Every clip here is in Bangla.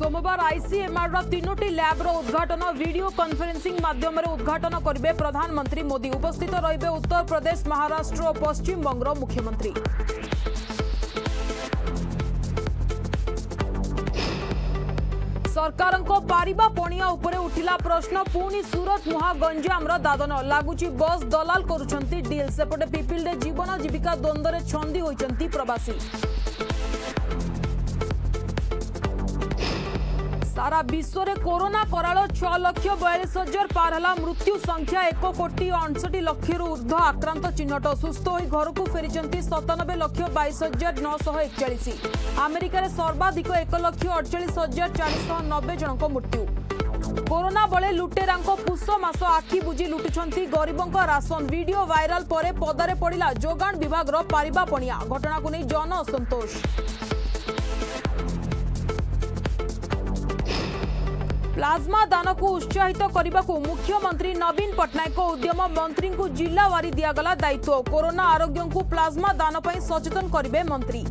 सोमबार ICMR ৰ তিনিওটি ল্যাবৰ উদ্বোধন ভিডিঅ' কনফাৰেন্সিং মাধ্যমৰে উদ্বোধন কৰিবে প্ৰধানমন্ত্ৰী মোদী উপস্থিত ৰৈবে উত্তৰ প্ৰদেশ, মহাৰাষ্ট্ৰ আৰু পশ্চিম বংগৰ মুখ্যমন্ত্রী। চৰকাৰৰ কাৰিব পাৰিব পাণিয়া ওপৰে উঠিলা প্ৰশ্ন পূৰণি সুৰত মহা গঞ্জামৰ দাদন লাগুচি বস দলাল কৰুচন্তি ডিল সেপটে পিপিলে জীৱন আৰু জীৱিকা দ্বন্দ্বৰে ছнді হৈচন্তি প্ৰবাসী। સારા વિશ્વરે કોરોના કરાળ છ લક્ષ બયાલીસ હજાર પાર હેલા મૃત્યુ સંખ્યા એક કોટી અણસઠ લક્ષરૂ ઉર્ધ્વ આક્રાંત ચિહ્નટ સુસ્થ હોઈ ઘરકુ ફેરી સતાનબે લક્ષ બાઇસ હજાર નવશહ એકચાળીસ આમેરિકાર સર્વાધિક એક લક્ષ અડચાળીસ હજાર ચારિશહ નબે જણક મૃત્યુ કોરોના બળે લୁટેરાଙ୍କ ପୁଷ ମାସ ଆଖି ବୁଜି ଲୁଟୁଛନ୍ତି ଗରିବଙ୍କ ରାସନ ଭିଡିଓ ଭାଇରାଲ ପରେ ପଦାରେ ପଡ଼ିଲା ଯୋଗାଣ ବିଭାଗର ପାରିବା ପଣିଆ ଘଟଣାକୁ ନେଇ ଜନ ଅସନ୍ତୋଷ ପ୍ଲାଜମା ଦାନକୁ ଉତ୍ସାହିତ କରିବାକୁ ମୁଖ୍ୟମନ୍ତ୍ରୀ ନବୀନ ପଟ୍ଟନାୟକଙ୍କ ଉଦ୍ୟମ ମନ୍ତ୍ରୀଙ୍କୁ ଜିଲ୍ଲାୱାରୀ ଦିଆଗଲା ଦାୟିତ୍ୱ କରୋନା ଆରୋଗ୍ୟଙ୍କୁ ପ୍ଲାଜମା ଦାନ ପାଇଁ ସଚେତନ କରିବେ ମନ୍ତ୍ରୀ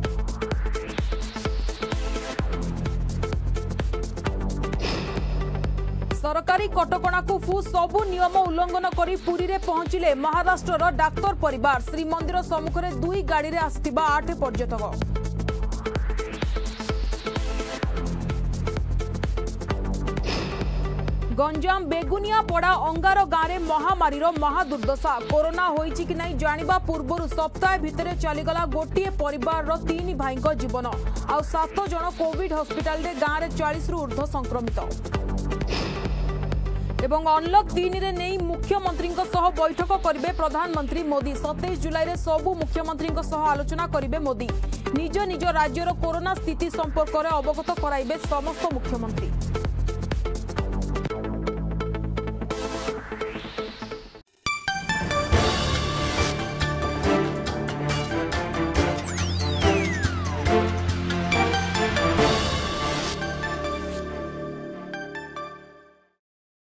ସରକାରୀ କଟକଣାକୁ ଫୁ ସବୁ ନିୟମ ଉଲ୍ଲଙ୍ଘନ କରି ପୁରୀରେ ପହଞ୍ଚିଲେ ମହାରାଷ୍ଟ୍ରର ଡାକ୍ତର ପରିବାର ଶ୍ରୀମନ୍ଦିର ସମ୍ମୁଖରେ ଦୁଇ ଗାଡ଼ିରେ ଆସିଥିବା ଆଠ ପର୍ଯ୍ୟଟକ ଗଞ୍ଜାମ ବେଗୁନିଆପଡ଼ା ଅଙ୍ଗାର ଗାଁରେ ମହାମାରୀର ମହାଦୁର୍ଦ୍ଦଶା କରୋନା ହୋଇଛି କି ନାହିଁ ଜାଣିବା ପୂର୍ବରୁ ସପ୍ତାହେ ଭିତରେ ଚାଲିଗଲା ଗୋଟିଏ ପରିବାରର ତିନି ଭାଇଙ୍କ ଜୀବନ ଆଉ ସାତ ଜଣ କୋଭିଡ୍ ହସ୍ପିଟାଲରେ ଗାଁରେ ଚାଳିଶରୁ ଉର୍ଦ୍ଧ୍ୱ ସଂକ୍ରମିତ এবং অনলক তিনে নেই মুখ্যমন্ত্রী বৈঠক করবে প্রধানমন্ত্রী মোদি সতেইশ জুলাইরে সবু মুখ্যমন্ত্রী আলোচনা করবে মোদি নিজ নিজ রাজ্যর করোনা স্থিতি সম্পর্কের অবগত করাইবে সমস্ত মুখ্যমন্ত্রী